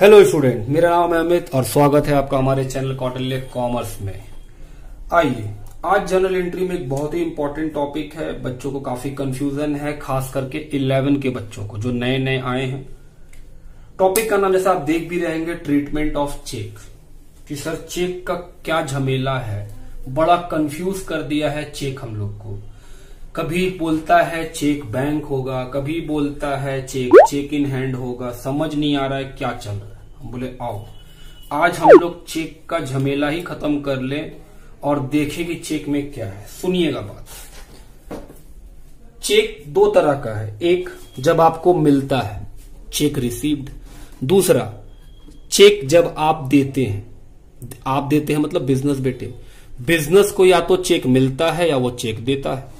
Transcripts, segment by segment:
Hello student मेरा नाम है अमित और स्वागत है आपका हमारे चैनल कौटल्य कॉमर्स में। आइए, आज जनरल एंट्री में एक बहुत ही इंपॉर्टेंट टॉपिक है। बच्चों को काफ़ी कंफ्यूजन है, खास करके 11 के बच्चों को, जो नए नए आए हैं। टॉपिक का नाम जैसा आप देख भी रहेंगे ट्रीटमेंट ऑफ़ चेक कि सर चेक का क्या झमेला है? बड़ा कंफ्यूज कर दिया है चेक हम लोग को। कभी बोलता है चेक बैंक होगा, कभी बोलता है चेक चेक इन हैंड होगा, समझ नहीं आ रहा है क्या चल रहा है। हम बोले, आओ, आज हम लोग चेक का झमेला ही खत्म कर ले और देखें कि चेक में क्या है। सुनिएगा बात। चेक दो तरह का है, एक जब आपको मिलता है, चेक रिसीव्ड दूसरा, चेक जब आप देते हैं, आप देते हैं मतलब बिज़नेस बेटे। बिज़नेस को या तो चेक मिलता है या वो चेक देता है।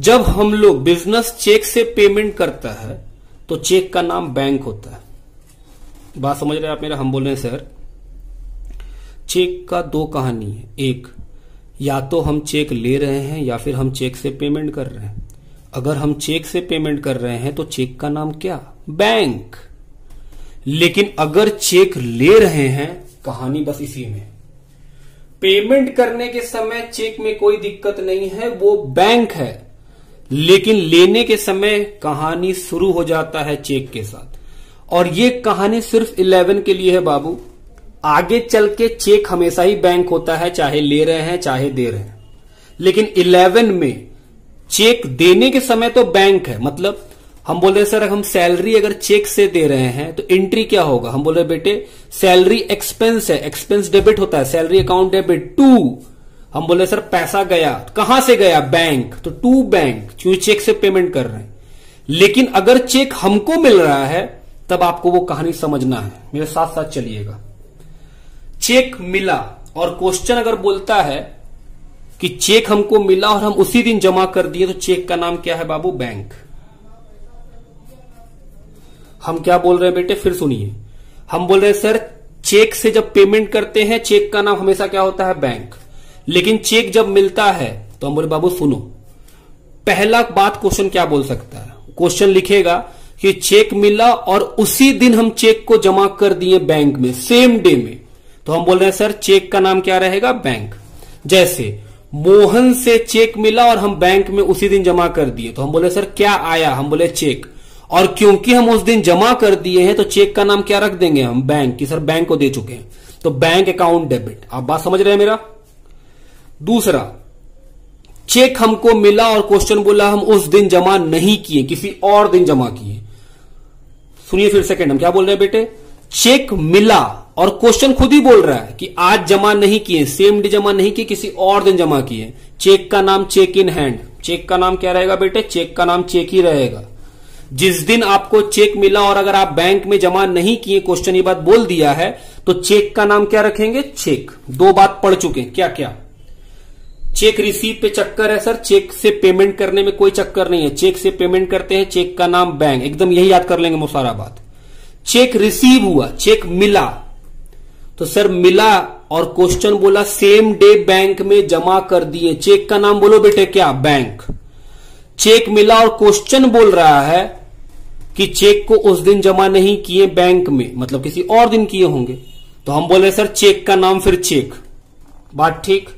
जब हम लोग बिज़नेस चेक से पेमेंट करता है तो चेक का नाम बैंक होता है। बात समझ रहे हैं आप मेरा हम बोल रहे हैं सर चेक का दो कहानी है। एक, या तो हम चेक ले रहे हैं, या फिर हम चेक से पेमेंट कर रहे हैं। अगर हम चेक से पेमेंट कर रहे हैं तो चेक का नाम क्या? बैंक लेकिन अगर चेक ले रहे हैं, कहानी बस इसी में। पेमेंट करने के समय चेक में कोई दिक्कत नहीं है, वो बैंक है। लेकिन लेने के समय कहानी शुरू हो जाता है चेक के साथ। और ये कहानी सिर्फ़ इलेवन के लिए है बाबू। आगे चल के चेक हमेशा ही बैंक होता है, चाहे ले रहे हैं, चाहे दे रहे हैं। लेकिन इलेवन में चेक देने के समय तो बैंक है। मतलब हम बोल रहे सर, हम सैलरी अगर चेक से दे रहे हैं तो एंट्री क्या होगा? हम बोल रहे बेटे, सैलरी एक्सपेंस है, एक्सपेंस डेबिट होता है, सैलरी अकाउंट डेबिट टू हम बोले, सर, पैसा गया कहाँ से गया? बैंक. तो टू बैंक, क्योंकि चेक से पेमेंट कर रहे हैं। लेकिन अगर चेक हमको मिल रहा है, तब आपको वो कहानी समझना है। मेरे साथ साथ चलिएगा। चेक मिला, और क्वेश्चन अगर बोलता है कि चेक हमको मिला और हम उसी दिन जमा कर दिए तो चेक का नाम क्या है बाबू? बैंक। हम क्या बोल रहे हैं बेटे? फिर सुनिए। हम बोल रहे हैं, सर, चेक से जब पेमेंट करते हैं, चेक का नाम हमेशा क्या होता है? बैंक. लेकिन चेक जब मिलता है तो हम बोले, बाबू, सुनो। पहला बात क्वेश्चन क्या बोल सकता है? क्वेश्चन लिखेगा कि चेक मिला और उसी दिन हम चेक को जमा कर दिए बैंक में सेम डे में। तो हम बोल रहे हैं, सर, चेक का नाम क्या रहेगा? बैंक। जैसे, मोहन से चेक मिला और हम बैंक में उसी दिन जमा कर दिए। तो हम बोले, सर, क्या आया? हम बोले, चेक। और क्योंकि हम उस दिन जमा कर दिए हैं तो चेक का नाम क्या रख देंगे हम? बैंक। की सर, बैंक को दे चुके हैं। तो बैंक अकाउंट डेबिट। आप बात समझ रहे हैं मेरा? दूसरा चेक हमको मिला और क्वेश्चन बोला, हम उस दिन जमा नहीं किए, किसी और दिन जमा किए। सुनिए फिर सेकंड हम क्या बोल रहे हैं बेटे? चेक मिला और क्वेश्चन खुद ही बोल रहा है कि आज जमा नहीं किए सेम डे जमा नहीं किए, किसी और दिन जमा किए। चेक का नाम चेक इन हैंड चेक का नाम क्या रहेगा बेटे? चेक का नाम चेक ही रहेगा। जिस दिन आपको चेक मिला और अगर आप बैंक में जमा नहीं किए क्वेश्चन ये बात बोल दिया है तो चेक का नाम क्या रखेंगे? चेक दो बात पढ़ चुके क्या क्या चेक रिसीव पे चक्कर है, सर। चेक से पेमेंट करने में कोई चक्कर नहीं है। चेक से पेमेंट करते हैं, चेक का नाम बैंक। एकदम यही याद कर लेंगे मुसारा बात चेक रिसीव हुआ, चेक मिला। तो सर, मिला और क्वेश्चन बोला, सेम डे बैंक में जमा कर दिए। चेक का नाम बोलो बेटे, क्या? बैंक। चेक मिला और क्वेश्चन बोल रहा है कि चेक को उस दिन जमा नहीं किए बैंक में मतलब किसी और दिन किए होंगे। तो हम बोले सर, चेक का नाम फिर चेक। बात ठीक?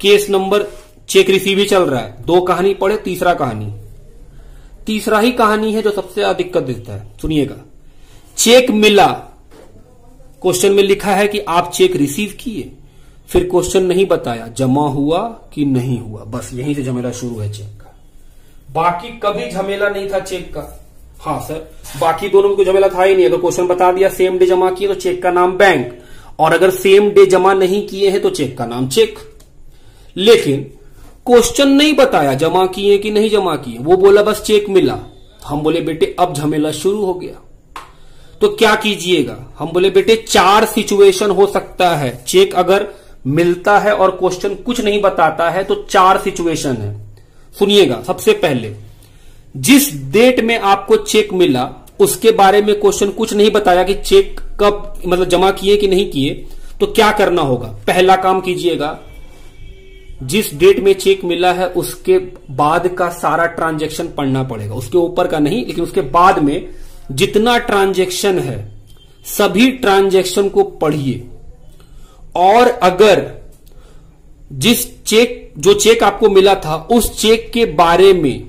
केस नंबर चेक रिसीव ही चल रहा है। दो कहानी पढ़े, तीसरा कहानी। तीसरा ही कहानी है जो सबसे ज़्यादा दिक्कत देता है। सुनिएगा। चेक मिला। क्वेश्चन में लिखा है कि आप चेक रिसीव किए। फिर क्वेश्चन नहीं बताया। जमा हुआ कि नहीं हुआ? बस यहीं से झमेला शुरू है चेक का। बाकी कभी झमेला नहीं था चेक का। हाँ सर। बाकी दोनों में कोई झमेला था ही नहीं। अगर क्वेश्चन बता दिया सेम डे जमा किए तो चेक का नाम बैंक और अगर सेम डे जमा नहीं किए हैं तो चेक का नाम चेक। लेकिन क्वेश्चन नहीं बताया, जमा किए कि नहीं जमा किए। वो बोला, बस चेक मिला। हम बोले, बेटे, अब झमेला शुरू हो गया। तो क्या कीजिएगा? हम बोले, बेटे, चार सिचुएशन हो सकता है। चेक अगर मिलता है और क्वेश्चन कुछ नहीं बताता है तो चार सिचुएशन है। सुनिएगा, सबसे पहले, जिस डेट में आपको चेक मिला, उसके बारे में क्वेश्चन कुछ नहीं बताया कि चेक कब मतलब जमा किए कि नहीं किए तो क्या करना होगा? पहला काम कीजिएगा जिस डेट में चेक मिला है, उसके बाद का सारा ट्रांजेक्शन पढ़ना पड़ेगा। उसके ऊपर का नहीं, लेकिन उसके बाद में जितना ट्रांजेक्शन है, सभी ट्रांजेक्शन को पढ़िए। और अगर जिस चेक जो चेक आपको मिला था, उस चेक के बारे में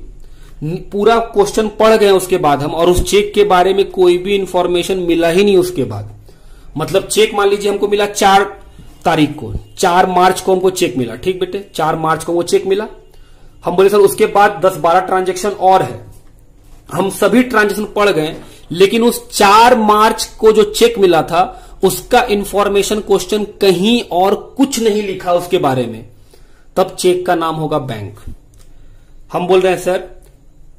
पूरा क्वेश्चन पढ़ गए उसके बाद हम, और उस चेक के बारे में कोई भी इंफॉर्मेशन मिला ही नहीं उसके बाद। मतलब चेक मान लीजिए हमको मिला चार तारीख को। चार मार्च को हमको चेक मिला, ठीक बेटे? चार मार्च को वो चेक मिला। हम बोले, सर, उसके बाद दस बारह ट्रांजेक्शन और है। हम सभी ट्रांजेक्शन पढ़ गए, लेकिन उस चार मार्च को जो चेक मिला था, उसका इंफॉर्मेशन क्वेश्चन कहीं और कुछ नहीं लिखा उसके बारे में। तब चेक का नाम होगा बैंक। हम बोल रहे हैं, sir,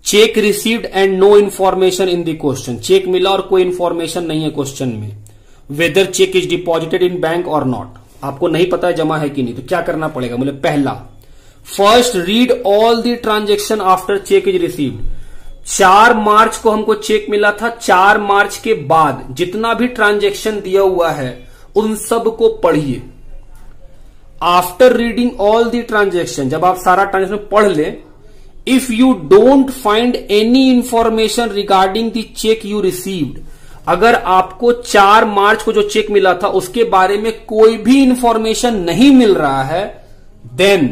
cheque received and no information in the question. Cheque मिला और कोई इंफॉर्मेशन नहीं है क्वेश्चन में whether cheque is deposited in bank or not आपको नहीं पता है जमा है कि नहीं तो क्या करना पड़ेगा? बोले, पहला first read all the transaction after cheque is received चार मार्च को हमको चेक मिला था। चार मार्च के बाद जितना भी ट्रांजेक्शन दिया हुआ है, उन सबको पढ़िए। After reading all the transaction जब आप सारा ट्रांजेक्शन पढ़ ले if you don't find any information regarding the cheque you received अगर आपको चार मार्च को जो चेक मिला था, उसके बारे में कोई भी इंफॉर्मेशन नहीं मिल रहा है then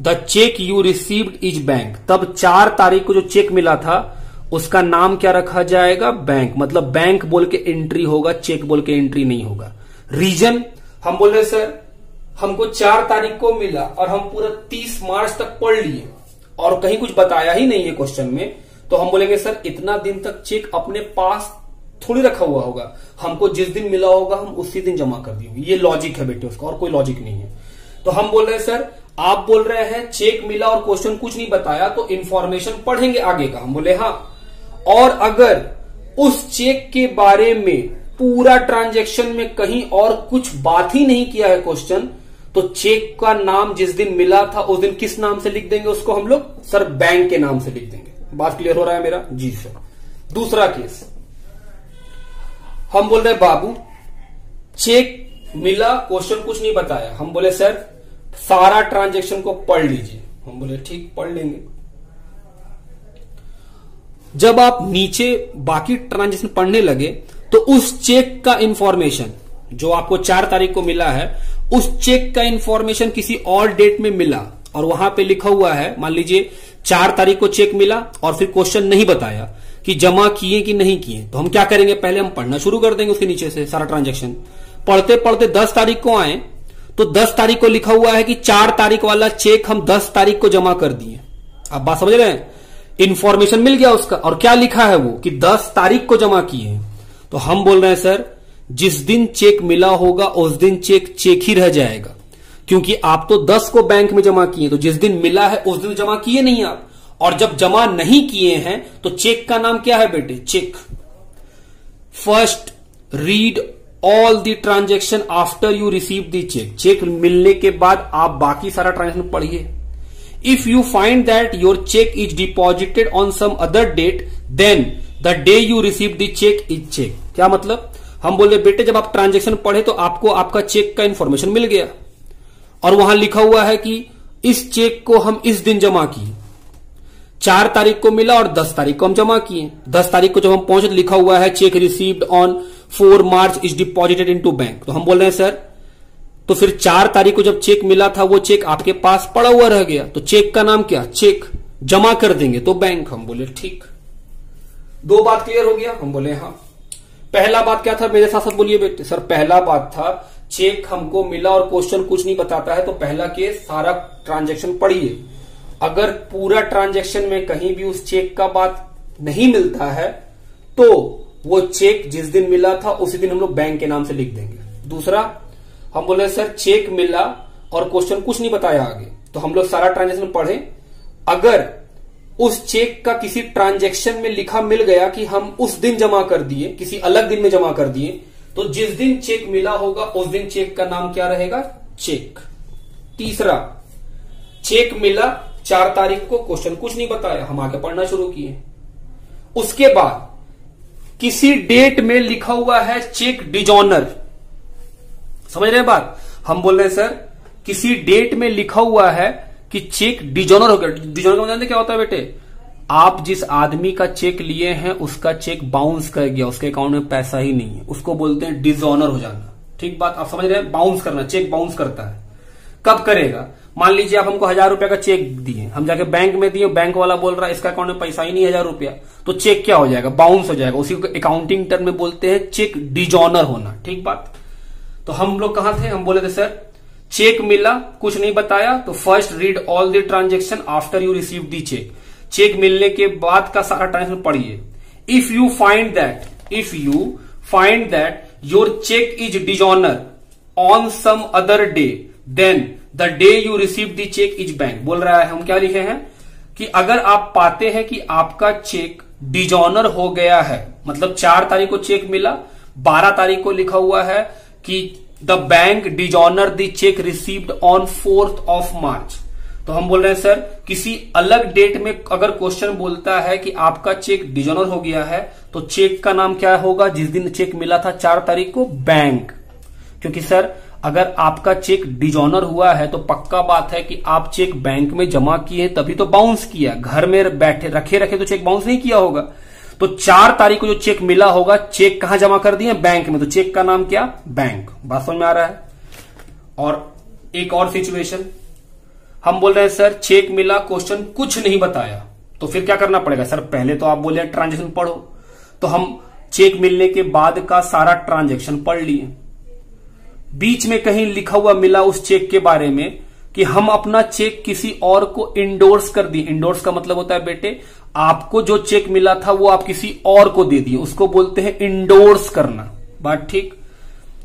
the cheque you received is bank तब चार तारीख को जो चेक मिला था, उसका नाम क्या रखा जाएगा? बैंक मतलब बैंक बोल के एंट्री होगा चेक बोल के एंट्री नहीं होगा. रीजन हम बोल रहे सर, हमको चार तारीख को मिला और हम पूरा तीस मार्च तक पढ़ लिए और कहीं कुछ बताया ही नहीं है क्वेश्चन में. तो हम बोलेंगे, सर, इतना दिन तक चेक अपने पास थोड़ी रखा हुआ होगा। हमको जिस दिन मिला होगा, हम उसी दिन जमा कर दिए ये लॉजिक है बेटे उसका, और कोई लॉजिक नहीं है। तो हम बोल रहे हैं, सर, आप बोल रहे हैं चेक मिला और क्वेश्चन कुछ नहीं बताया तो इंफॉर्मेशन पढ़ेंगे आगे का। हम बोले हाँ। और अगर उस चेक के बारे में पूरा ट्रांजेक्शन में कहीं और कुछ बात ही नहीं किया है क्वेश्चन तो चेक का नाम जिस दिन मिला था, उस दिन किस नाम से लिख देंगे उसको हम लोग? सर बैंक के नाम से लिख देंगे। बात क्लियर हो रहा है मेरा? जी सर दूसरा केस हम बोल रहे बाबू चेक मिला क्वेश्चन कुछ नहीं बताया। हम बोले, सर, सारा ट्रांजेक्शन को पढ़ लीजिए। हम बोले, ठीक, पढ़ लेंगे। जब आप नीचे बाकी ट्रांजेक्शन पढ़ने लगे तो उस चेक का इंफॉर्मेशन जो आपको चार तारीख को मिला है, उस चेक का इंफॉर्मेशन किसी और डेट में मिला। और वहाँ पे लिखा हुआ है, मान लीजिए, चार तारीख को चेक मिला और फिर क्वेश्चन नहीं बताया। कि जमा किए कि नहीं किए। तो हम क्या करेंगे? पहले हम पढ़ना शुरू कर देंगे उसके नीचे से सारा ट्रांजेक्शन पढ़ते पढ़ते दस तारीख को आए तो दस तारीख को लिखा हुआ है कि चार तारीख वाला चेक हम दस तारीख को जमा कर दिए। आप बात समझ रहे हैं? इंफॉर्मेशन मिल गया उसका। और क्या लिखा है वो? कि दस तारीख को जमा किए। तो हम बोल रहे हैं, सर, जिस दिन चेक मिला होगा, उस दिन चेक चेक ही रह जाएगा। क्योंकि आप तो दस को बैंक में जमा किए तो जिस दिन मिला है, उस दिन जमा किए नहीं आप। और जब जमा नहीं किए हैं तो चेक का नाम क्या है बेटे? Cheque. First read all the transaction after you receive the cheque cheque मिलने के बाद आप बाकी सारा ट्रांजेक्शन पढ़िए। If you find that your cheque is deposited on some other date then the day you receive the cheque is cheque क्या मतलब? हम बोले बेटे, जब आप ट्रांजेक्शन पढ़े तो आपको आपका चेक का इंफॉर्मेशन मिल गया। और वहाँ लिखा हुआ है कि इस चेक को हम इस दिन जमा किए। चार तारीख को मिला और दस तारीख को हम जमा किए। दस तारीख को जब हम पहुँचे तो लिखा हुआ है cheque received on four March is deposited in bank तो हम बोल रहे हैं, सर तो फिर चार तारीख को जब चेक मिला था, वो चेक आपके पास पड़ा हुआ रह गया। तो चेक का नाम क्या? चेक जमा कर देंगे तो बैंक हम बोले, ठीक। दो बात क्लियर हो गया। हम बोले हाँ। पहला बात क्या था? मेरे साथ साथ बोलिए बेटे। सर, पहला बात था चेक हमको मिला और क्वेश्चन कुछ नहीं बताता है तो पहला केस सारा ट्रांजेक्शन पढ़िए अगर पूरा ट्रांजेक्शन में कहीं भी उस चेक का बात नहीं मिलता है तो वो चेक जिस दिन मिला था, उसी दिन हम लोग बैंक के नाम से लिख देंगे। दूसरा, हम बोले सर, चेक मिला और क्वेश्चन कुछ नहीं बताया आगे। तो हम लोग सारा ट्रांजेक्शन पढ़े। अगर उस चेक का किसी ट्रांजेक्शन में लिखा मिल गया कि हम उस दिन जमा कर दिए, किसी अलग दिन में जमा कर दिए तो जिस दिन चेक मिला होगा, उस दिन चेक का नाम क्या रहेगा? चेक। तीसरा, चेक मिला चार तारीख को क्वेश्चन कुछ नहीं बताया, हम आगे पढ़ना शुरू किए। उसके बाद किसी डेट में लिखा हुआ है चेक डिजॉनर। समझ रहे हैं बात? हम बोल रहे हैं, सर, किसी डेट में लिखा हुआ है कि चेक डिजोनर हो गया डिजोनर का मतलब क्या होता है बेटे? आप जिस आदमी का चेक लिए हैं, उसका चेक बाउंस कर गया, उसके अकाउंट में पैसा ही नहीं है। उसको बोलते हैं डिजॉनर हो जाना। ठीक बात? आप समझ रहे हैं? बाउंस करना, चेक बाउंस करता है। कब करेगा? मान लीजिए आप हमको हज़ार रुपया का चेक दिए, हम जाके बैंक में दिए, बैंक वाला बोल रहा है, इसका अकाउंट में पैसा ही नहीं हज़ार रुपया तो चेक क्या हो जाएगा? बाउंस हो जाएगा। उसी को अकाउंटिंग टर्म में बोलते हैं चेक डिजॉनर होना, ठीक बात? तो हम लोग कहा थे? हम बोले थे, सर चेक मिला, कुछ नहीं बताया तो first read all the transaction after you receive the cheque cheque मिलने के बाद का सारा ट्रांजेक्शन पढ़िए। If you find that if you find that your cheque is dishonour on some other day then the day you receive the cheque is bank. बोल रहा है, हम क्या लिखे हैं? कि अगर आप पाते हैं कि आपका चेक डिजॉनर हो गया है मतलब चार तारीख को चेक मिला, बारह तारीख को लिखा हुआ है कि the bank dishonour the cheque received on fourth of March. तो हम बोल रहे हैं, सर, किसी अलग डेट में अगर क्वेश्चन बोलता है कि आपका चेक डिजॉनर हो गया है तो चेक का नाम क्या होगा? जिस दिन चेक मिला था चार तारीख को, बैंक। क्योंकि, सर अगर आपका चेक डिजॉनर हुआ है तो पक्का बात है कि आप चेक बैंक में जमा किए तभी तो बाउंस किया। घर में बैठे, रखे रखे तो चेक बाउंस नहीं किया होगा। तो चार तारीख को जो चेक मिला होगा, चेक कहाँ जमा कर दिए? बैंक में। तो चेक का नाम क्या? बैंक। बात समझ में आ रहा है? और एक और सिचुएशन हम बोल रहे हैं, सर, चेक मिला, क्वेश्चन कुछ नहीं बताया। तो फिर क्या करना पड़ेगा? सर, पहले तो आप बोले, ट्रांजेक्शन पढ़ो। तो हम चेक मिलने के बाद का सारा ट्रांजेक्शन पढ़ लिए। बीच में कहीं लिखा हुआ मिला उस चेक के बारे में कि हम अपना चेक किसी और को इंडोर्स कर दिए। इंडोर्स का मतलब होता है, बेटे, आपको जो चेक मिला था वो आप किसी और को दे दिए। उसको बोलते हैं इंडोर्स करना। बात ठीक?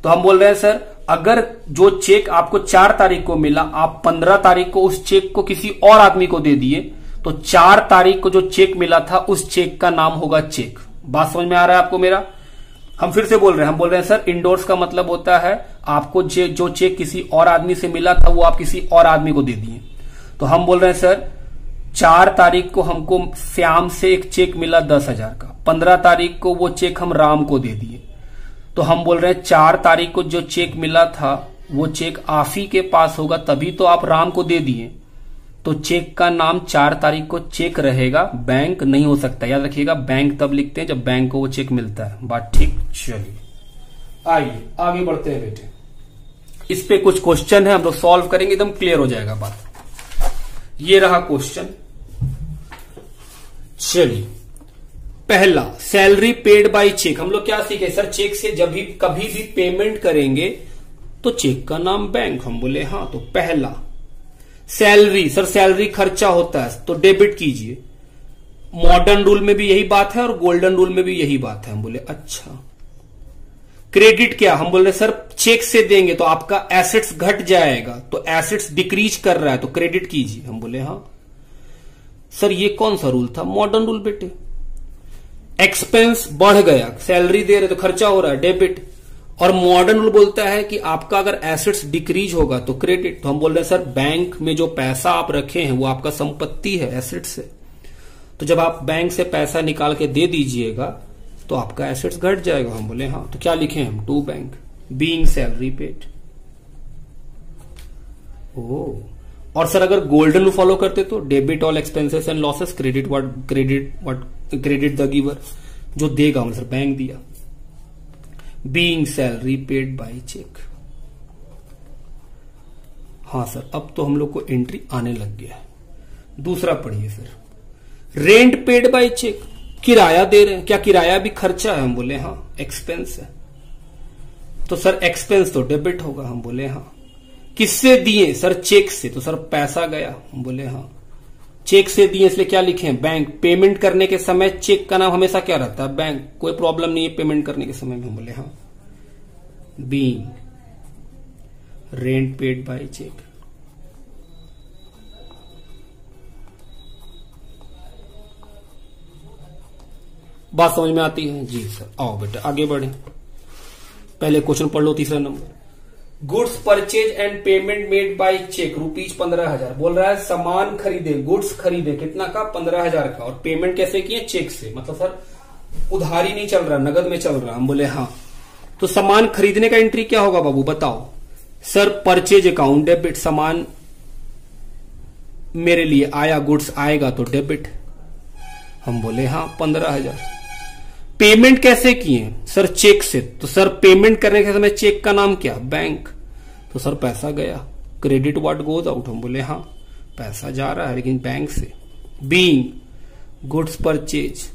तो हम बोल रहे हैं, सर, अगर जो चेक आपको चार तारीख को मिला, आप पंद्रह तारीख को उस चेक को किसी और आदमी को दे दिए तो चार तारीख को जो चेक मिला था, उस चेक का नाम होगा चेक। बात समझ में आ रहा है आपको मेरा? हम फिर से बोल रहे हैं, हम बोल रहे हैं, सर इंडोर्स का मतलब होता है आपको जो चेक किसी और आदमी से मिला था, वो आप किसी और आदमी को दे दिए। तो हम बोल रहे हैं, सर, चार तारीख को हमको श्याम से एक चेक मिला दस हज़ार का, पंद्रह तारीख को वो चेक हम राम को दे दिए। तो हम बोल रहे हैं, चार तारीख को जो चेक मिला था, वो चेक आफी के पास होगा, तभी तो आप राम को दे दिए। तो चेक का नाम चार तारीख को चेक रहेगा। बैंक नहीं हो सकता। याद रखिएगा बैंक तब लिखते हैं जब बैंक को वो चेक मिलता है। बात ठीक? चलिए। आइए, आगे बढ़ते हैं बेटे। इस पे कुछ क्वेश्चन है, हम लोग सॉल्व करेंगे, एकदम क्लियर हो जाएगा बात। ये रहा क्वेश्चन चलिए। पहला सैलरी पेड बाय चेक हम लोग क्या सीखे? सर चेक से जब भी, कभी भी पेमेंट करेंगे तो चेक का नाम बैंक हम बोले हाँ तो पहला सैलरी, सर, सैलरी खर्चा होता है तो डेबिट कीजिए। मॉडर्न रूल में भी यही बात है और गोल्डन रूल में भी यही बात है। हम बोले अच्छा। क्रेडिट क्या? हम बोल रहे, सर, चेक से देंगे तो आपका एसेट्स घट जाएगा तो एसेट्स डिक्रीज कर रहा है तो क्रेडिट कीजिए। हम बोले हाँ। सर, ये कौन सा रूल था? मॉडर्न रूल बेटे। एक्सपेंस बढ़ गया। सैलरी दे रहे तो खर्चा हो रहा है, डेबिट। और मॉडर्न रूल बोलता है कि आपका अगर एसेट्स डिक्रीज होगा तो क्रेडिट तो हम बोल रहे हैं, सर बैंक में जो पैसा आप रखे हैं, वो आपका संपत्ति है एसेट्स है. तो जब आप बैंक से पैसा निकाल के दे दीजिएगा तो आपका एसेट्स घट जाएगा। हम बोले हाँ तो क्या लिखे हम? To bank being salary paid ओ और सर, अगर गोल्डन रूल फॉलो करते तो debit all expenses and losses credit what credit credit the giver जो देगा सर बैंक दिया। Being salary paid by cheque हाँ सर, अब तो हम लोग को एंट्री आने लग गया है। दूसरा पढ़िए फिर रेंट पेड बाय चेक किराया दे रहे हैं। क्या किराया भी खर्चा है? हम बोले हाँ एक्सपेंस है। तो सर एक्सपेंस तो डेबिट होगा। हम बोले हाँ। किससे दिए? सर चेक से। तो सर, पैसा गया। हम बोले हाँ। चेक से दिए, इसलिए क्या लिखे बैंक पेमेंट करने के समय चेक का नाम हमेशा क्या रहता है? बैंक, कोई प्रॉब्लम नहीं है पेमेंट करने के समय में बोले हाँ। Being rent paid by cheque बात समझ में आती है? जी सर, आओ बेटा, आगे बढ़े। पहले क्वेश्चन पढ़ लो तीसरा number. Goods purchase and payment made by cheque rupees पंद्रह हज़ार। बोल रहा है, सामान खरीदे गुड्स खरीदे, कितना का? पंद्रह हज़ार का। और पेमेंट कैसे किए? चेक से। मतलब सर, उधारी नहीं चल रहा, नगद में चल रहा। हम बोले हाँ। तो सामान खरीदने का एंट्री क्या होगा बाबू? बताओ। सर परचेज अकाउंट डेबिट सामान मेरे लिए आया गुड्स आएगा तो डेबिट हम बोले हाँ पंद्रह हज़ार। पेमेंट कैसे किए? सर, चेक से। तो सर, पेमेंट करने के समय चेक का नाम क्या? बैंक। तो सर, पैसा गया। Credit what goes out. हम बोले हाँ पैसा जा रहा है लेकिन बैंक से। Being goods purchase.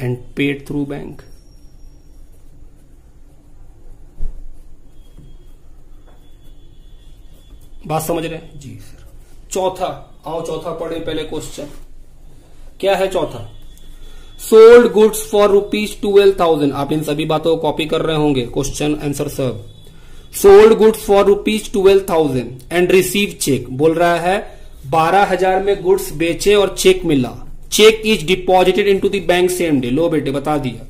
And paid through bank. बात समझ रहे हैं? जी, सर। चौथा आओ, चौथा पढ़े पहले क्वेश्चन क्या है चौथा? Sold goods for rupees twelve thousand आप इन सभी बातों को कॉपी कर रहे होंगे. क्वेश्चन आंसर सब sold goods for rupees twelve thousand and receive cheque बोल रहा है, बारह हज़ार में गुड्स बेचे और चेक मिला. Cheque is deposited into the bank same day लो बेटे, बता दिया.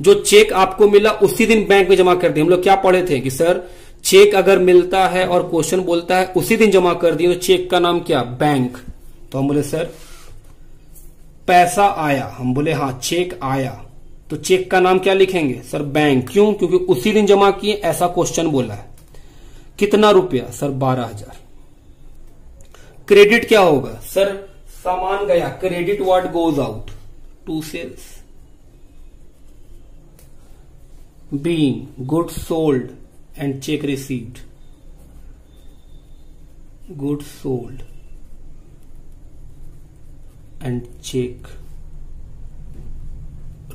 जो चेक आपको मिला, उसी दिन बैंक में जमा कर दिया. हम लोग क्या पढ़े थे कि, सर चेक अगर मिलता है और क्वेश्चन बोलता है, उसी दिन जमा कर दिए। तो चेक का नाम क्या? बैंक। तो हम बोले, सर, पैसा आया। हम बोले हाँ चेक आया। तो चेक का नाम क्या लिखेंगे? Sir, bank. क्यों? क्योंकि उसी दिन जमा किए, ऐसा क्वेश्चन बोला है। कितना रुपया? सर, बारह हज़ार। क्रेडिट क्या होगा? सर, सामान गया। Credit what goes out. To sales. Being good sold. And check received. Goods sold. And check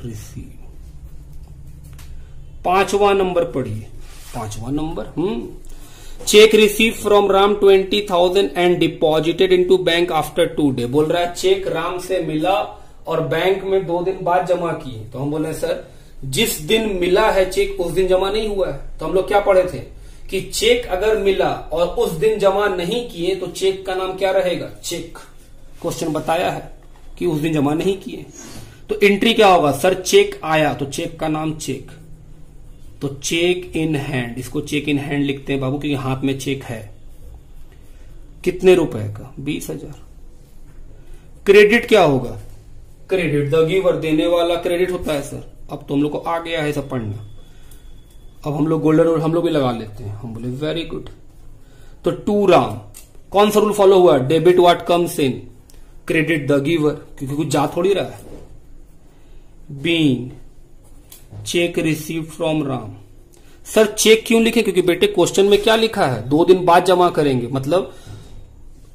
receive पांचवा नंबर पढ़िए। पांचवा number hmm. Cheque receive from Ram twenty thousand and deposited into bank after two day बोल रहा है check Ram से मिला और bank में दो दिन बाद जमा किए। तो हम बोले सर जिस दिन मिला है चेक, उस दिन जमा नहीं हुआ है। तो हम लोग क्या पढ़े थे? कि चेक अगर मिला और उस दिन जमा नहीं किए तो चेक का नाम क्या रहेगा? चेक। क्वेश्चन बताया है कि उस दिन जमा नहीं किए। तो एंट्री क्या होगा? सर, चेक आया तो चेक का नाम चेक। तो चेक इन हैंड, इसको चेक इन हैंड लिखते हैं बाबू, क्योंकि हाथ में चेक है। कितने रुपए का? बीस हज़ार। क्रेडिट क्या होगा? क्रेडिट, द गिवर, देने वाला क्रेडिट होता है, सर। अब तो हम लोग को आ गया है सब पढ़ना। अब हम लोग गोल्डन रूल हम लोग भी लगा लेते हैं। हम बोले वेरी गुड तो टू राम, कौन सा रूल फॉलो हुआ? Debit what comes in credit the giver क्योंकि कुछ जा थोड़ी रहा है। Being cheque receive from Ram. Sir cheque क्यों लिखे? क्योंकि बेटे क्वेश्चन में क्या लिखा है? दो दिन बाद जमा करेंगे। मतलब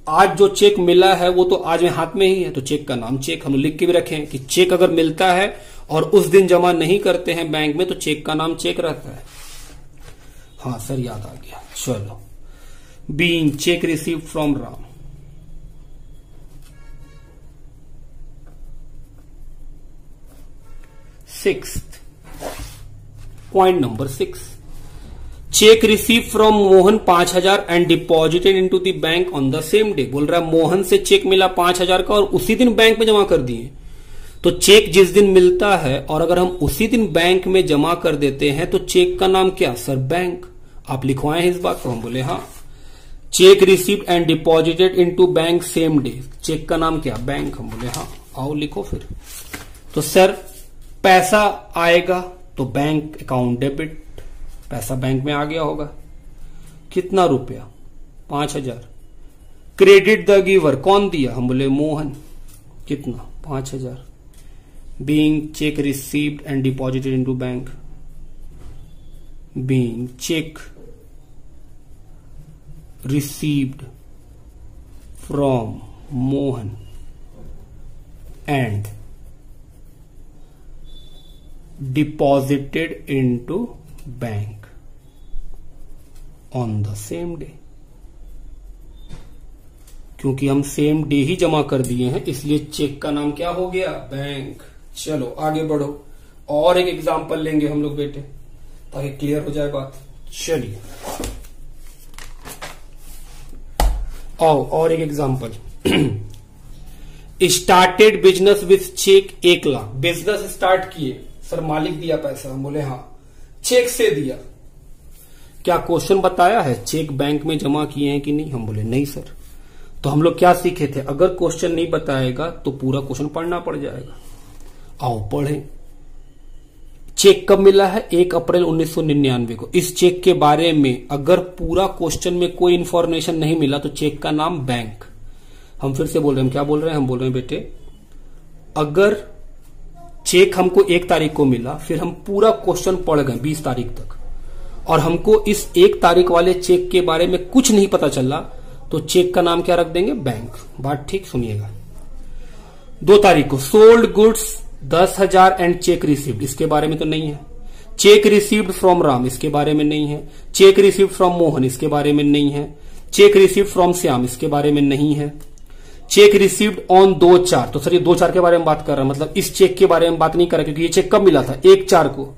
आज जो चेक मिला है, वो तो आज में हाथ में ही है। तो चेक का नाम चेक हम लिख के भी रखें कि चेक अगर मिलता है और उस दिन जमा नहीं करते हैं बैंक में तो चेक का नाम चेक रहता है। हाँ सर, याद आ गया। चलो। Being cheque receive from Ram six point number six cheque receive from Mohan पाँच हज़ार and deposited into the bank on the same day बोल रहा है, मोहन से चेक मिला पाँच हज़ार का और उसी दिन बैंक में जमा कर दिए। तो चेक जिस दिन मिलता है और अगर हम उसी दिन बैंक में जमा कर देते हैं तो चेक का नाम क्या? Sir, bank. आप लिखवाए इस बात को, हम बोले हाँ। Cheque receive and deposited into bank same day. Cheque का नाम क्या? बैंक, हम बोले हाँ। आओ, लिखो फिर। तो सर, पैसा आएगा तो बैंक अकाउंट डेबिट। पैसा बैंक में आ गया होगा। कितना रुपया? पाँच हज़ार। क्रेडिट द गिवर, कौन दिया? हम बोले, मोहन। कितना? पाँच हज़ार। Being check received and deposited into bank being check received from Mohan and deposited into bank on the same day क्योंकि हम सेम डे ही जमा कर दिए हैं इसलिए चेक का नाम क्या हो गया बैंक चलो, आगे बढ़ो। और एक एग्ज़ाम्पल लेंगे हम लोग बेटे, ताकि क्लियर हो जाए बात। चलिए। आओ, और एक example started business with cheque एक लाख। बिज़नेस स्टार्ट किए। सर, मालिक दिया पैसा। हम बोले हाँ। चेक से दिया। क्या क्वेश्चन बताया है? चेक बैंक में जमा किए हैं कि नहीं? हम बोले, नहीं सर। तो हम लोग क्या सीखे थे? अगर क्वेश्चन नहीं बताएगा तो पूरा क्वेश्चन पढ़ना पड़ जाएगा। आओ पढ़ें। चेक कब मिला है? एक अप्रैल 1999 को। इस चेक के बारे में अगर पूरा क्वेश्चन में कोई इंफॉर्मेशन नहीं मिला तो चेक का नाम बैंक हम फिर से बोल रहे हैं, हम क्या बोल रहे हैं? हम बोल रहे हैं, बेटे, अगर चेक हमको एक तारीख को मिला, फिर हम पूरा क्वेश्चन पढ़ गए बीस तारीख तक। और हमको इस एक तारीख वाले चेक के बारे में कुछ नहीं पता चला तो चेक का नाम क्या रख देंगे? बैंक बात ठीक सुनिएगा। दो तारीख को। सोल्ड गुड्स दस हज़ार एंड चेक रिसीव्ड इसके बारे में तो नहीं है। चेक रिसीव्ड फ्रॉम राम इसके बारे में नहीं है। चेक रिसीव्ड फ्रॉम मोहन इसके बारे में नहीं है। चेक रिसीव्ड फ्रॉम श्याम इसके बारे में नहीं है। चेक रिसीव्ड ऑन दो चार। तो सर, ये दो चार के बारे में बात कर रहा है। मतलब इस चेक के बारे में बात नहीं कर रहा, क्योंकि ये चेक कब मिला था? एक चार को।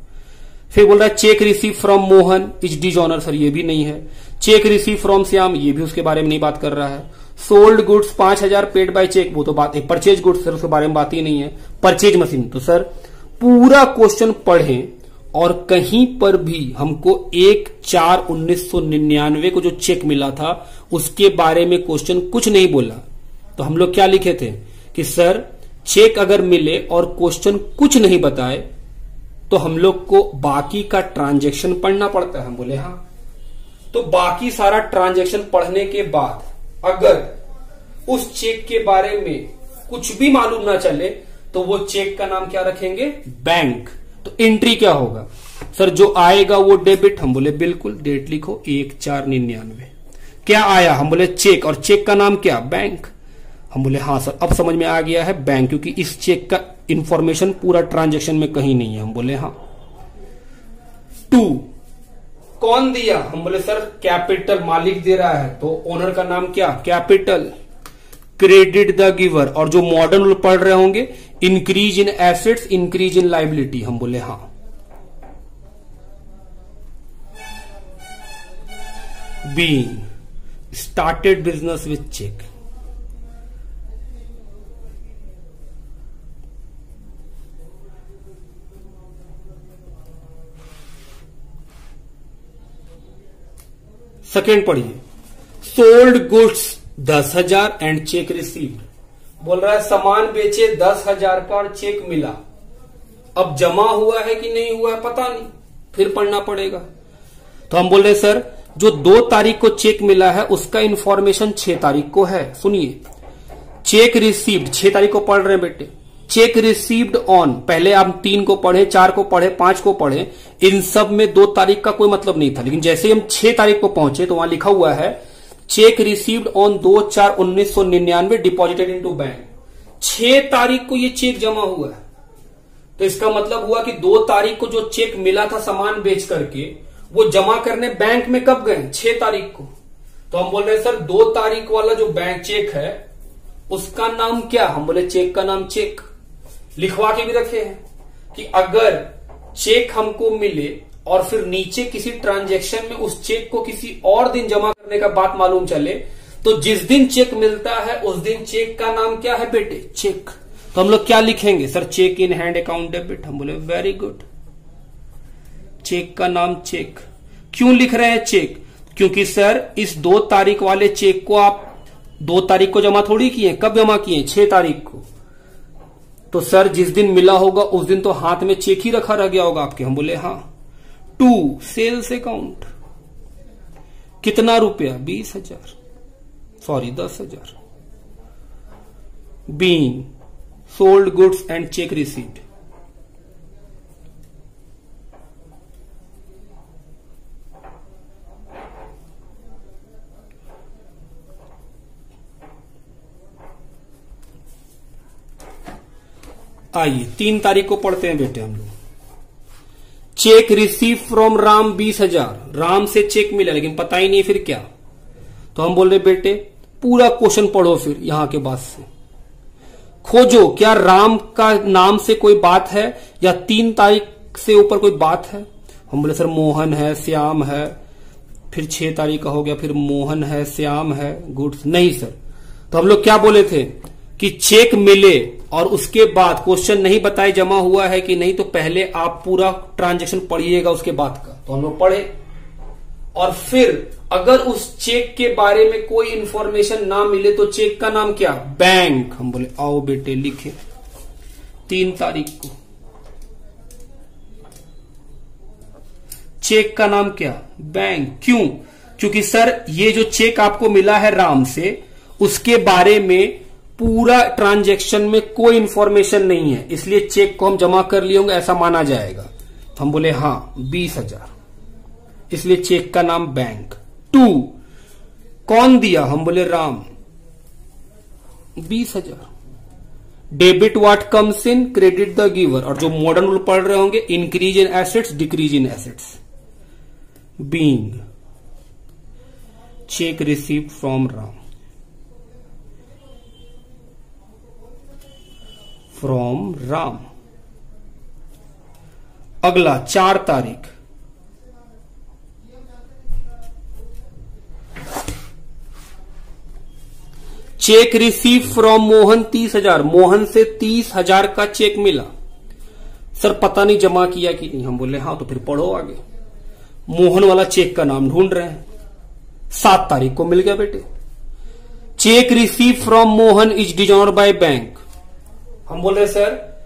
फिर बोल रहा है cheque receive from Mohan is dishonour sir, ये भी नहीं है। चेक रिसीव फ्रॉम श्याम ये भी उसके बारे में नहीं बात कर रहा है। सोल्ड गुड्स पाँच हज़ार पेड बाय चेक, वो तो बात है, परचेज गुड्स, सर, उसके बारे में बात ही नहीं है, परचेज मशीन। तो सर, पूरा क्वेश्चन पढ़े और कहीं पर भी हमको एक चार उन्नीस सौ निन्यानवे को जो चेक मिला था, उसके बारे में क्वेश्चन कुछ नहीं बोला। तो हम लोग क्या लिखे थे? कि सर, चेक अगर मिले और क्वेश्चन कुछ नहीं बताए तो हम लोग को बाकी का ट्रांजेक्शन पढ़ना पड़ता है। हम बोले हाँ। तो बाकी सारा ट्रांजेक्शन पढ़ने के बाद अगर उस चेक के बारे में कुछ भी मालूम ना चले तो वो चेक का नाम क्या रखेंगे? बैंक। तो एंट्री क्या होगा? सर, जो आएगा वो डेबिट हम बोले, बिल्कुल डेट लिखो, एक चार निन्यानवे। क्या आया? हम बोले चेक और चेक का नाम क्या? बैंक। हम बोले हाँ सर, अब समझ में आ गया है, बैंक, क्योंकि इस चेक का इंफॉर्मेशन पूरा ट्रांजेक्शन में कहीं नहीं है। हम बोले हाँ। टू कौन दिया? हम बोले, सर, कैपिटल मालिक दे रहा है। तो ओनर का नाम क्या? कैपिटल। Credit the giver. और जो मॉडर्न पढ़ रहे होंगे increase in assets increase in liability हम बोले, हाँ। Being started business with cheque second पढ़िए। सोल्ड गुड्स दस हज़ार एंड चेक रिसीव्ड बोल रहा है, सामान बेचे दस हज़ार का और चेक मिला। अब जमा हुआ है कि नहीं हुआ है, पता नहीं। फिर पढ़ना पड़ेगा। तो हम बोल रहे सर, जो दो तारीख को चेक मिला है, उसका इंफॉर्मेशन छह तारीख को है। सुनिए। चेक रिसीव्ड छह तारीख को पढ़ रहे हैं बेटे। चेक रिसीव्ड ऑन पहले आप तीन को पढ़े, चार को पढ़े, पाँच को पढ़े, इन सब में दो तारीख का कोई मतलब नहीं था। लेकिन जैसे हम छह तारीख को पहुँचे तो वहाँ लिखा हुआ है, चेक रिसीव्ड ऑन दो चार उन्नीस सौ निन्यानवे डिपोजिटेड इन टू बैंक छह तारीख को ये चेक जमा हुआ है। तो इसका मतलब हुआ कि दो तारीख को जो चेक मिला था सामान बेच करके, वो जमा करने बैंक में कब गए? छह तारीख को। तो हम बोल रहे हैं, सर, दो तारीख वाला जो बैंक चेक है, उसका नाम क्या? हम बोले, चेक का नाम चेक। लिखवा के भी रखे हैं कि अगर चेक हमको मिले और फिर नीचे किसी ट्रांजेक्शन में उस चेक को किसी और दिन जमा करने का बात मालूम चले तो जिस दिन चेक मिलता है, उस दिन चेक का नाम क्या है बेटे? चेक। तो हम लोग क्या लिखेंगे? Sir, cheque in hand account debit हम बोले वेरी गुड चेक का नाम चेक। क्यों लिख रहे हैं चेक? क्योंकि सर, इस दो तारीख वाले चेक को आप दो तारीख को जमा थोड़ी किए कब जमा किए छह तारीख को। तो सर, जिस दिन मिला होगा, उस दिन तो हाथ में चेक ही रखा रह गया होगा आपके। हम बोले हाँ। To, sales account. कितना रुपया? बीस हज़ार। सॉरी, दस हज़ार। Been, sold goods and cheque received आइए, तीन तारीख को पढ़ते हैं बेटे हम लोग। चेक रिसीव फ्रॉम राम बीस हज़ार। राम से चेक मिला, लेकिन पता ही नहीं फिर क्या। तो हम बोल रहे, बेटे, पूरा क्वेश्चन पढ़ो फिर यहाँ के बाद से। खोजो, क्या राम का नाम से कोई बात है, या तीन तारीख से ऊपर कोई बात है? हम बोले, सर, मोहन है, श्याम है। फिर छह तारीख का हो गया, फिर मोहन है, श्याम है। गुड्स, नहीं, सर। तो हम लोग क्या बोले थे? कि चेक मिले और उसके बाद क्वेश्चन नहीं बताए, जमा हुआ है कि नहीं तो पहले आप पूरा ट्रांजेक्शन पढ़िएगा उसके बाद का। तो हम लोग पढ़े। और फिर, अगर उस चेक के बारे में कोई इंफॉर्मेशन ना मिले तो चेक का नाम क्या? बैंक हम बोले, आओ बेटे, लिखे। तीन तारीख को। चेक का नाम क्या? बैंक क्यों? क्योंकि सर, ये जो चेक आपको मिला है राम से, उसके बारे में पूरा ट्रांजेक्शन में कोई इंफॉर्मेशन नहीं है। इसलिए चेक को हम जमा कर लिए होंगे, ऐसा माना जाएगा। तो हम बोले हाँ बीस हज़ार। इसलिए चेक का नाम बैंक टू कौन दिया? हम बोले, राम। बीस हज़ार। Debit what comes in credit the giver और जो मॉडर्न रूल पढ़ रहे होंगे increase in assets decrease in assets being cheque receive from Ram. From Ram अगला, चार तारीख। चेक रिसीव फ्रॉम मोहन तीस हज़ार। मोहन से तीस हज़ार का चेक मिला। सर, पता नहीं जमा किया कि नहीं? हम बोले हाँ तो फिर पढ़ो आगे। मोहन वाला चेक का नाम ढूंढ रहे हैं। सात तारीख को मिल गया बेटे। Cheque receive from Mohan is dishonour by bank. हम बोल रहे सर,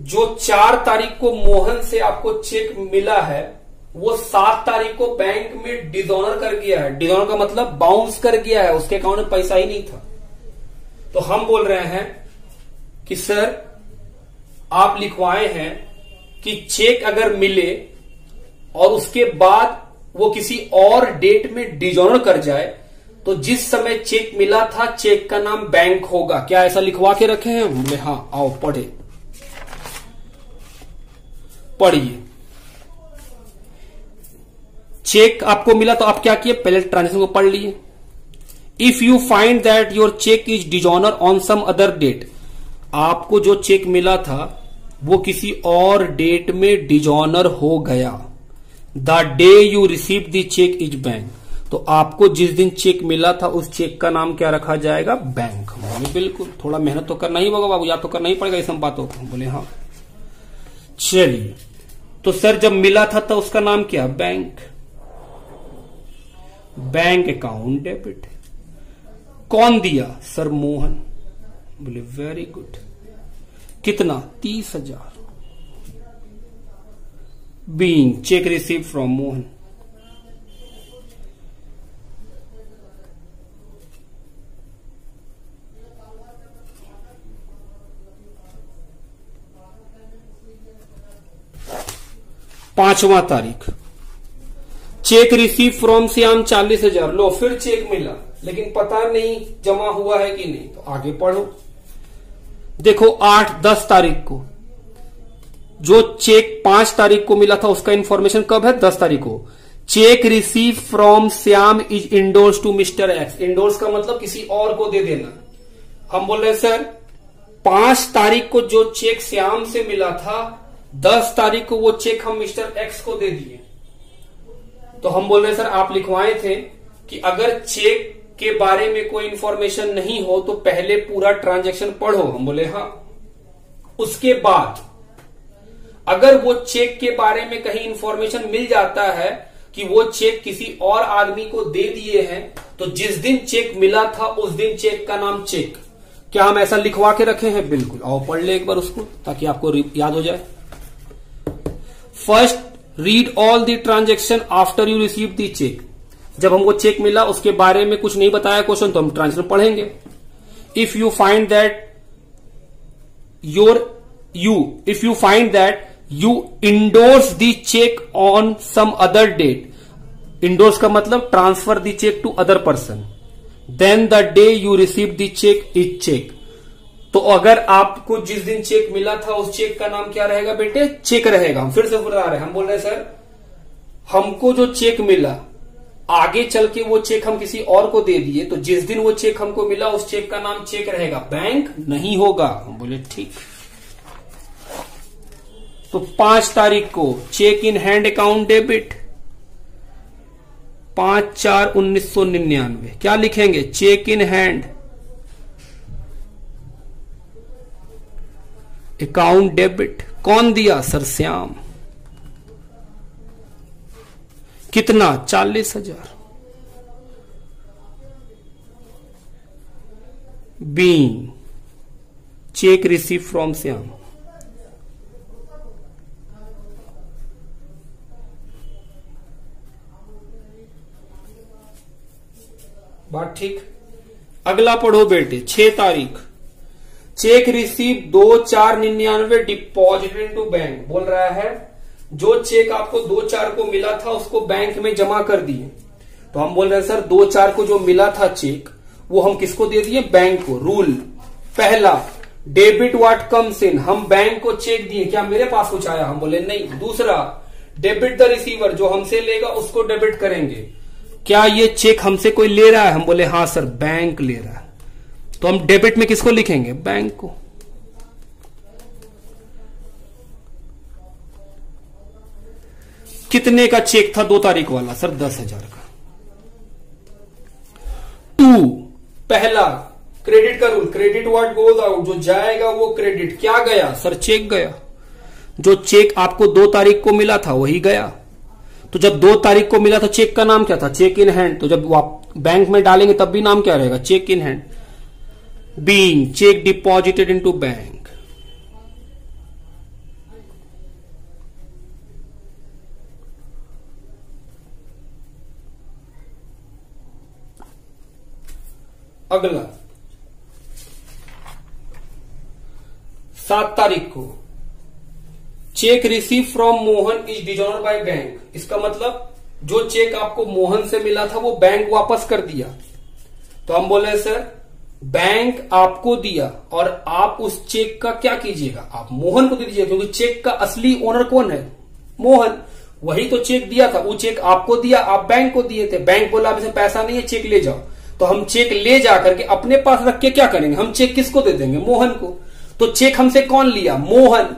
जो चार तारीख को मोहन से आपको चेक मिला है, वो सात तारीख को बैंक में डिजोनर कर गया है. डिजोनर का मतलब बाउंस कर गया है, उसके अकाउंट में पैसा ही नहीं था। तो हम बोल रहे हैं कि, सर, आप लिखवाए हैं कि चेक अगर मिले और उसके बाद वो किसी और डेट में डिजोनर कर जाए तो जिस समय चेक मिला था, चेक का नाम बैंक होगा। क्या ऐसा लिखवा के रखे हैं? बोले हाँ आओ, पढ़े। पढ़िए। चेक आपको मिला तो आप क्या किए? पहले ट्रांजेक्शन को पढ़ लिए। If you find that your cheque is dishonour on some other date आपको जो चेक मिला था, वो किसी और डेट में डिजॉनर हो गया। The day you receive the cheque is bank तो आपको जिस दिन चेक मिला था, उस चेक का नाम क्या रखा जाएगा? बैंक बोले बिल्कुल थोड़ा मेहनत तो करना ही होगा बाबू, या तो करना ही पड़ेगा इस बातों को। बोले हाँ। चलिए। तो सर, जब मिला था तो उसका नाम क्या? बैंक बैंक अकाउंट डेबिट कौन दिया? सर, मोहन। बोले वेरी गुड कितना? तीस हज़ार। Being cheque receive from Mohan. पांचवा तारीख। चेक रिसीव फ्रॉम श्याम चालीस हज़ार। लो, फिर चेक मिला, लेकिन पता नहीं जमा हुआ है कि नहीं। तो आगे पढ़ो। देखो, आठ, दस तारीख को। जो चेक पाँच तारीख को मिला था, उसका इंफॉर्मेशन कब है? दस तारीख को। Cheque receive from Shyam is endorse to mister X endorse का मतलब किसी और को दे देना। हम बोल रहे सर, पाँच तारीख को जो चेक श्याम से मिला था दस तारीख को वो चेक हम मिस्टर एक्स को दे दिए। तो हम बोल रहे, सर, आप लिखवाए थे कि अगर चेक के बारे में कोई इंफॉर्मेशन नहीं हो तो पहले पूरा ट्रांजेक्शन पढ़ो। हम बोले हाँ। उसके बाद, अगर वो चेक के बारे में कहीं इंफॉर्मेशन मिल जाता है कि वो चेक किसी और आदमी को दे दिए हैं तो जिस दिन चेक मिला था, उस दिन चेक का नाम चेक क्या हम ऐसा लिखवा के रखे हैं? बिल्कुल। आओ पढ़ ले एक बार उसको, ताकि आपको याद हो जाए। First read all the transaction after you receive the cheque जब हमको चेक मिला, उसके बारे में कुछ नहीं बताया क्वेश्चन तो हम ट्रांसलेट पढ़ेंगे। If you find that your you if you find that you endorse the cheque on some other date endorse का मतलब transfer the cheque to other person then the day you receive the cheque is cheque तो अगर आपको जिस दिन check मिला था, उस चेक का नाम क्या रहेगा बेटे? चेक रहेगा। हम फिर से बता रहे हम बोल रहे हैं, सर, हमको जो चेक मिला, आगे चल के वो चेक हम किसी और को दे दिए तो जिस दिन वो चेक हमको मिला, उस चेक का नाम चेक रहेगा। बैंक नहीं होगा। हम बोले, ठीक। तो पाँच तारीख को cheque in hand account debit पाँच चार उन्नीस सौ निन्यानवे। क्या लिखेंगे? Cheque in hand account debit. कौन दिया, सर श्याम? कितना? चालीस हज़ार। Being cheque receive from Shyam. बात ठीक? अगला पढ़ो बेटे, छह तारीख। चेक रिसीव दो चार निन्यानवे डिपॉजिट टू बैंक बोल रहा है। जो चेक आपको दो चार को मिला था, उसको बैंक में जमा कर दिए। तो हम बोल रहे हैं, सर, दो चार को जो मिला था चेक, वो हम किसको दे दिए? बैंक को। रूल पहला डेबिट वाट कम्स इन हम बैंक को चेक दिए, क्या मेरे पास कुछ आया? हम बोले, नहीं। दूसरा डेबिट द रिसीवर जो हमसे लेगा, उसको डेबिट करेंगे। क्या ये चेक हमसे कोई ले रहा है? हम बोले हाँ सर बैंक ले रहा है। तो हम डेबिट में किसको लिखेंगे? बैंक को। कितने का चेक था दो तारीख वाला? सर, दस हज़ार का। टू पहला क्रेडिट का rule credit what goes out जो जाएगा वो क्रेडिट क्या गया? सर चेक गया। जो चेक आपको दो तारीख को मिला था, वही गया। तो जब दो तारीख को मिला था चेक का नाम क्या था? चेक इन हैंड तो जब आप बैंक में डालेंगे, तब भी नाम क्या रहेगा? Cheque in hand cheque deposited into bank अगला। सात तारीख को cheque receive from Mohan is dishonour by bank इसका मतलब जो चेक आपको मोहन से मिला था, वो बैंक वापस कर दिया। तो हम बोले सर बैंक आपको दिया और आप उस चेक का क्या कीजिएगा? आप मोहन को दे दीजिए, क्योंकि चेक का असली ओनर कौन है? मोहन। वही तो चेक दिया था, वो चेक आपको दिया, आप बैंक को दिए थे। बैंक बोला, अब पैसा नहीं है, चेक ले जाओ। तो हम चेक ले जाकर के अपने पास रख के क्या करेंगे? हम चेक किसको दे देंगे? मोहन को। तो चेक हमसे कौन लिया? मोहन।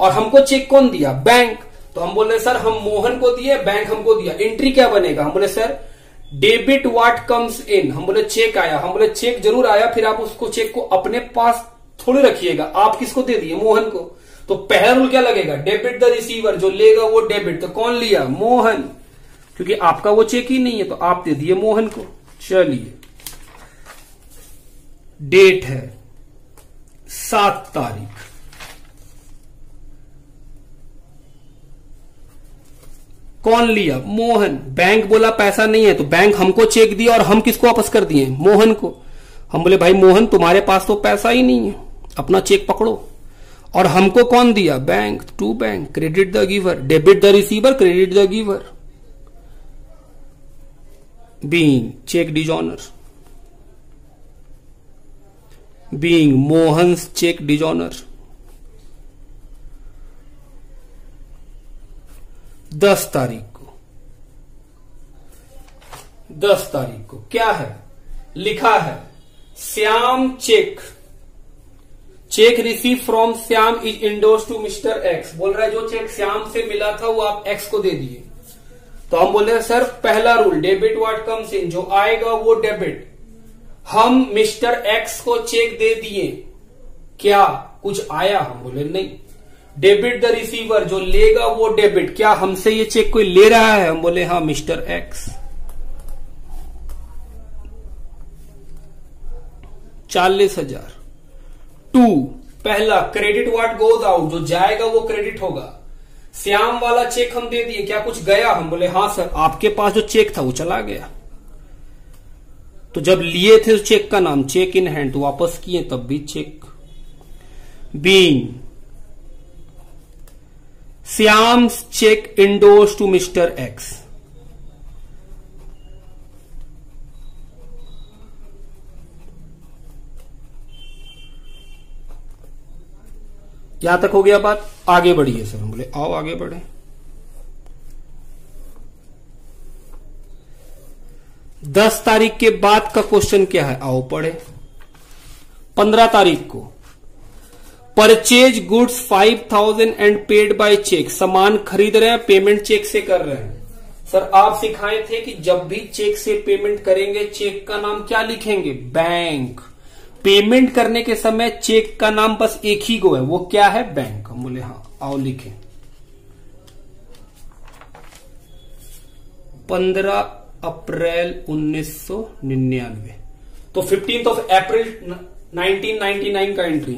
और हमको चेक कौन दिया? बैंक। तो हम बोले सर, हम मोहन को दिए, बैंक हमको दिया। एंट्री क्या बनेगा? हम बोले, sir debit what comes in. हम बोले, चेक आया। हम बोले, चेक ज़रूर आया। फिर आप उसको चेक को अपने पास थोड़ी रखिएगा। आप किसको दे दिए? मोहन को। तो पहला रूल क्या लगेगा? डेबिट द रिसीवर जो लेगा वो डेबिट तो कौन लिया? मोहन। क्योंकि आपका वो चेक ही नहीं है तो आप दे दिए मोहन को। चलिए। डेट है सात तारीख। कौन लिया? मोहन। बैंक बोला, पैसा नहीं है। तो बैंक हमको चेक दिया और हम किसको वापस कर दिए? मोहन को। हम बोले, भाई मोहन, तुम्हारे पास तो पैसा ही नहीं है। अपना चेक पकड़ो। और हमको कौन दिया? Bank. To bank. Credit the giver. Debit the receiver, credit the giver. Being. Cheque dishonour. being Mohan cheque dishonor. दस तारीख को। दस तारीख को। क्या है? लिखा है, Shyam cheque. Cheque receive from Shyam is endorse to mister X बोल रहा है, जो चेक श्याम से मिला था, वो आप एक्स को दे दिए। तो हम बोल रहे हैं, सर, पहला rule debit what comes in जो आएगा, वो डेबिट हम मिस्टर एक्स को चेक दे दिए। क्या? कुछ आया? हम बोले, नहीं। डेबिट द रिसीवर, जो लेगा वो डेबिट। क्या हमसे ये चेक कोई ले रहा है? हम बोले हाँ मिस्टर एक्स। चालीस हज़ार। टू, पहला, क्रेडिट वाट गोज आउट। जो जाएगा, वो क्रेडिट होगा। श्याम वाला चेक हम दे दिए। क्या कुछ गया? हम बोले हाँ सर, आपके पास जो चेक था, वो चला गया। तो जब लिए थे उस चेक का नाम, चेक इन हैंड तो वापस किए, तब भी cheque. Being Shyam cheque endorse to mister X यहाँ तक हो गया बात? आगे बढ़िए सर, हम बोले, आओ आगे बढ़े। दस तारीख के बाद का क्वेश्चन क्या है? आओ पढ़े। पंद्रह तारीख को। Purchase goods five thousand and paid by cheque. सामान खरीद रहे हैं, पेमेंट चेक से कर रहे हैं। सर, आप सिखाए थे कि जब भी चेक से पेमेंट करेंगे, चेक का नाम क्या लिखेंगे? बैंक। पेमेंट करने के समय चेक का नाम बस एक ही गो है। वो क्या है? बैंक। बोले हाँ आओ लिखे। पंद्रह अप्रैल 1999 तो फिफ्टींथ ऑफ़ अप्रैल 1999 का एंट्री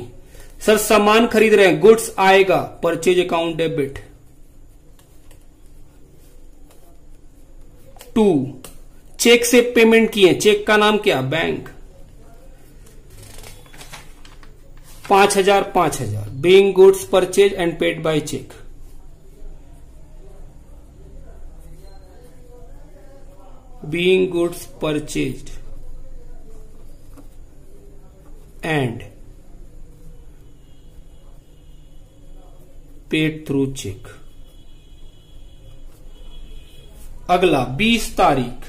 सर, सामान खरीद रहे हैं गुड्स आएगा purchase account debit to cheque से पेमेंट किए चेक का नाम क्या? बैंक पाँच हज़ार पाँच हज़ार। Being goods purchase and paid by cheque being goods purchase and paid through cheque. अगला 20 तारीख।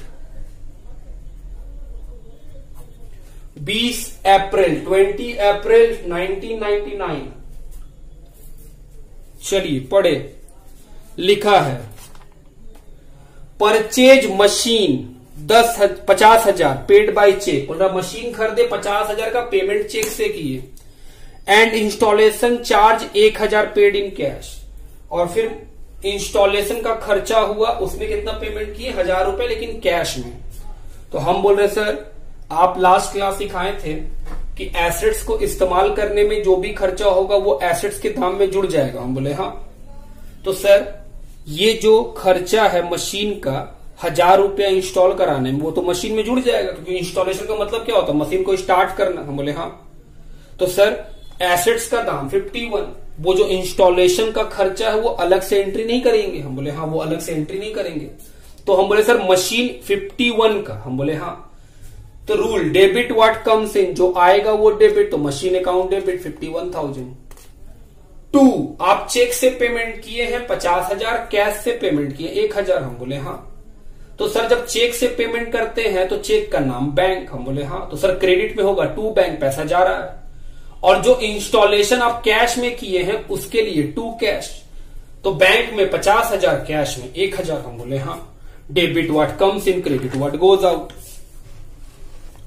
20 अप्रैल 20 अप्रैल 1999 चलिए, पढ़े। लिखा है, परचेज मशीन दस पचास हज़ार पेड बाय चेक रहा मशीन खरीदे, पचास हज़ार का पेमेंट चेक से किए। एंड इंस्टॉलेशन चार्ज एक हज़ार पेड इन कैश और फिर इंस्टॉलेशन का खर्चा हुआ, उसमें कितना पेमेंट किए? हज़ार रुपए, लेकिन कैश में। तो हम बोल रहे सर, आप लास्ट क्लास सिखाए थे कि एसेट्स को इस्तेमाल करने में जो भी खर्चा होगा, वो एसेट्स के दाम में जुड़ जाएगा। हम बोले हाँ। तो सर, ये जो खर्चा है मशीन का, हज़ार रुपया इंस्टॉल कराने में, वो तो मशीन में जुड़ जाएगा, क्योंकि इंस्टॉलेशन का मतलब क्या होता है? मशीन को स्टार्ट करना। हम बोले हाँ। तो सर एसेट्स का दाम 51 वो जो इंस्टॉलेशन का खर्चा है, वो अलग से एंट्री नहीं करेंगे। हम बोले हाँ वो अलग से एंट्री नहीं करेंगे। तो हम बोले, सर मशीन 51 का। हम बोले हाँ। तो rule debit what comes in जो आएगा वो डेबिट तो machine account debit fifty one thousand to आप चेक से पेमेंट किए हैं, पचास हज़ार कैश से पेमेंट किए, एक हज़ार। हम बोले हाँ। तो सर, जब चेक से पेमेंट करते हैं तो चेक का नाम बैंक हम बोले हाँ। तो सर क्रेडिट में होगा टू बैंक पैसा जा रहा है। और जो इंस्टॉलेशन आप कैश में किए हैं, उसके लिए टू कैश तो बैंक में पचास हज़ार कैश में एक हज़ार हम बोले हाँ debit what comes in credit what goes out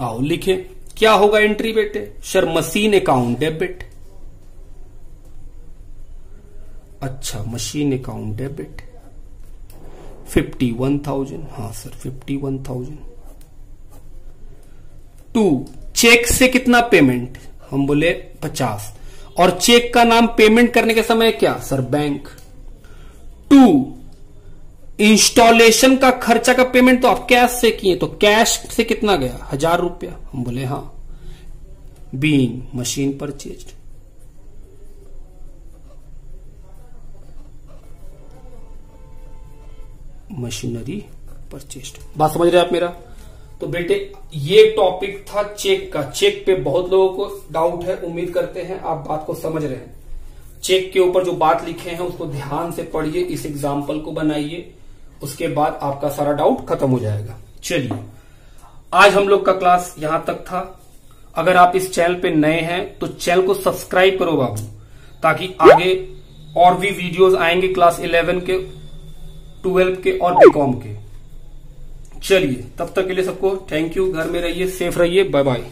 आओ, लिखे, क्या होगा एंट्री बेटे सर मशीन अकाउंट डेबिट अच्छा machine account debit fifty one thousand हाँ sir fifty one thousand to cheque से कितना पेमेंट हम बोले पचास। और चेक का नाम पेमेंट करने के समय क्या? Sir, bank. टू, इंस्टॉलेशन का खर्चा का पेमेंट तो आप कैश से किए तो कैश से कितना गया? हज़ार रुपया। हम बोले हाँ। Been, machine purchase machinery purchase बात समझ रहे आप मेरा? तो बेटे, ये टॉपिक था चेक का। चेक पे बहुत लोगों को डाउट है, उम्मीद करते हैं, आप बात को समझ रहे हैं। चेक के ऊपर जो बात लिखे हैं, उसको ध्यान से पढ़िए, इस एग्ज़ाम्पल को बनाइए। उसके बाद आपका सारा डाउट खत्म हो जाएगा। चलिए, आज हम लोग का क्लास यहाँ तक था। अगर आप इस चैनल पे नए हैं तो चैनल को सब्सक्राइब करो बाबू, ताकि आगे और भी वीडियोस आएँगे क्लास इलेवन के ट्वेल्व के और बीकॉम के। चलिए, तब तक के लिए सबको थैंक यू घर में रहिए सेफ़ रहिए बाय बाय